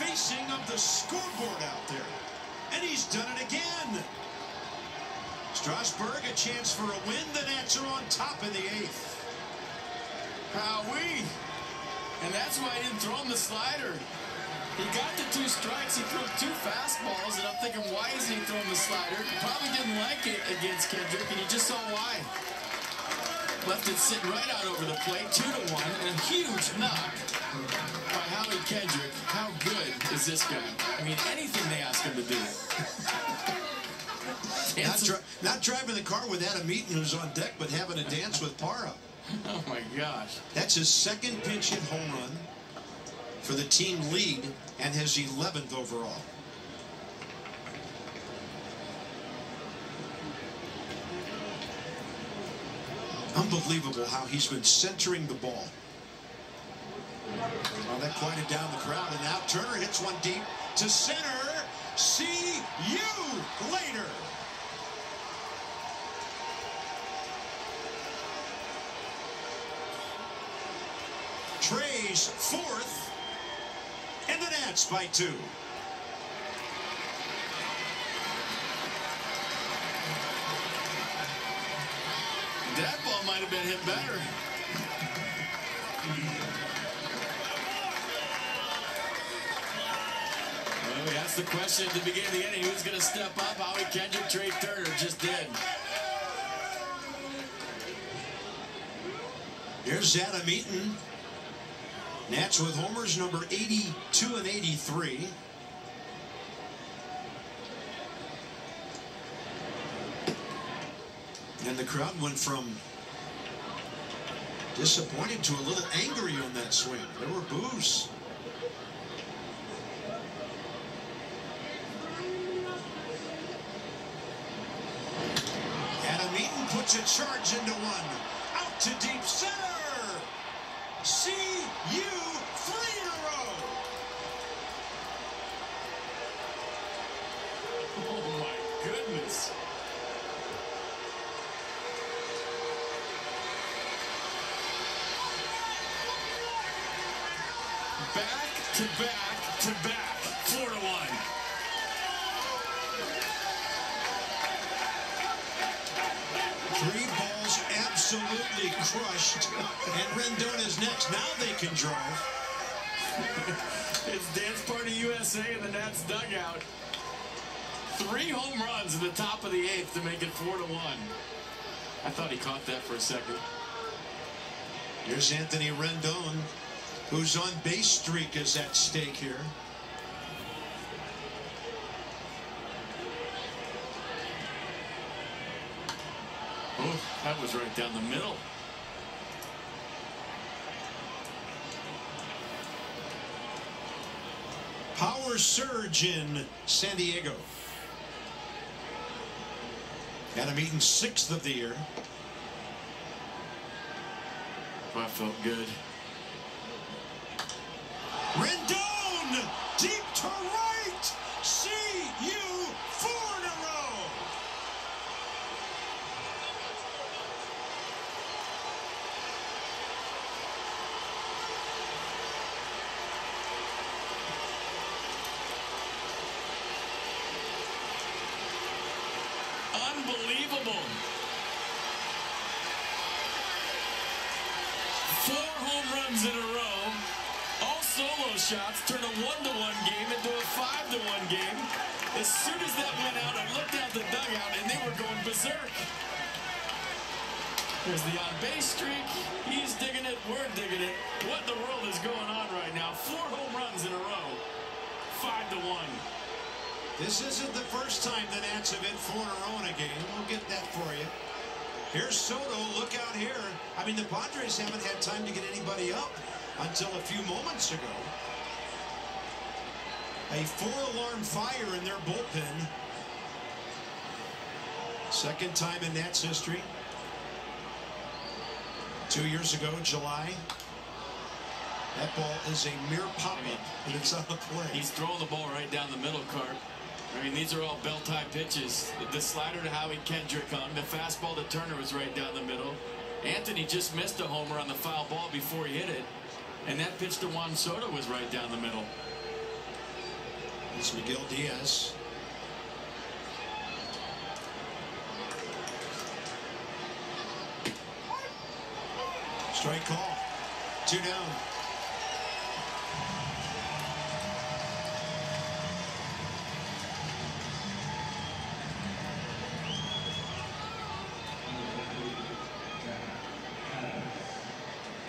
icing of the scoreboard out there. And he's done it again. Strasburg a chance for a win. The Nats are on top in the eighth. Howie. And that's why he didn't throw him the slider. He got the two strikes. He threw two fastballs, and I'm thinking, why isn't he throwing the slider? He probably didn't like it against Kendrick, and you just saw why. Left it sitting right out over the plate, two to one, and a huge knock by Howie Kendrick. How good is this guy? I mean, anything they ask him to do. not, dri not, driving the car with Adam Eaton, who's on deck, but having a dance with Parra. Oh my gosh. That's his second pinch hit home run for the team lead and his 11th overall. Unbelievable how he's been centering the ball. Well, that quieted down the crowd, and now Turner hits one deep to center. See you later. Trea's fourth, and the Nats by two. That ball might have been hit better. The question at the beginning of the inning, who's going to step up? Howie Kendrick, Trea Turner just did. Here's Adam Eaton. Nats with homers number 82 and 83. And the crowd went from disappointed to a little angry on that swing. There were boos. Adam Eaton puts a charge into one. Out to deep center. See you three in a row. Oh my goodness. Back to back to back. Four to one. Absolutely crushed. And Rendon is next. Now they can drive. it's Dance Party USA in the Nats dugout. Three home runs in the top of the eighth to make it four to one. I thought he caught that for a second. Here's Anthony Rendon, whose on base streak is at stake here. Oh, that was right down the middle. Power surge in San Diego. Adam Eaton sixth of the year. That felt good deep to right. See you four in a row. Unbelievable. Four home runs in a row. All solo shots turn a one-to-one game into a five-to-one game. As soon as that went out, I looked out the dugout and they were going berserk. There's the on-base streak. He's digging it. We're digging it. What in the world is going on right now? Four home runs in a row. Five to one. This isn't the first time the Nats have hit four in a row in a game. We'll get that for you. Here's Soto. Look out here. I mean, the Padres haven't had time to get anybody up until a few moments ago. A four-alarm fire in their bullpen. Second time in Nats history. Two years ago, July. That ball is a mere pop-up, and it's on the play. He's throwing the ball right down the middle, Carp. I mean, these are all bell-type pitches. The slider to Howie Kendrick hung. The fastball to Turner was right down the middle. Anthony just missed a homer on the foul ball before he hit it. And that pitch to Juan Soto was right down the middle. It's Miguel Diaz. Strike call. Two down.